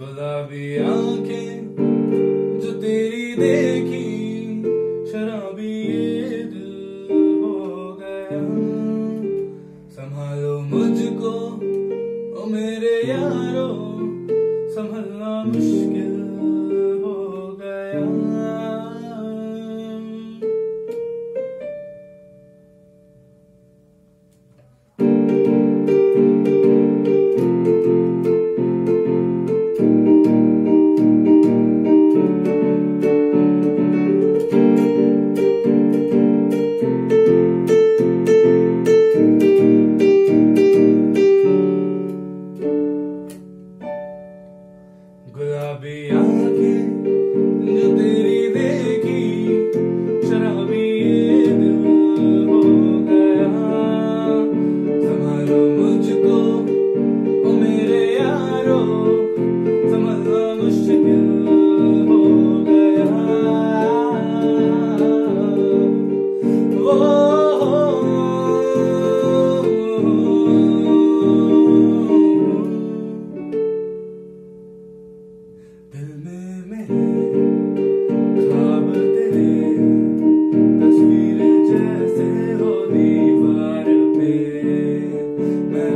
گلابی آنکھیں جو تیری دیکھی شرابی یہ دل ہو گیا۔ سنبھالو مجھ کو، او میرے یارو، سنبھلنا مشکل۔ I'll be gabiyaki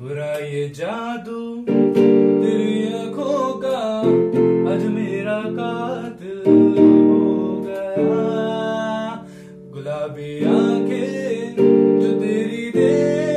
برا یہ جادو تیری آنکھوں کا آج میرا قاتل ہو گیا۔ گلابی آنکھیں جو تیری دے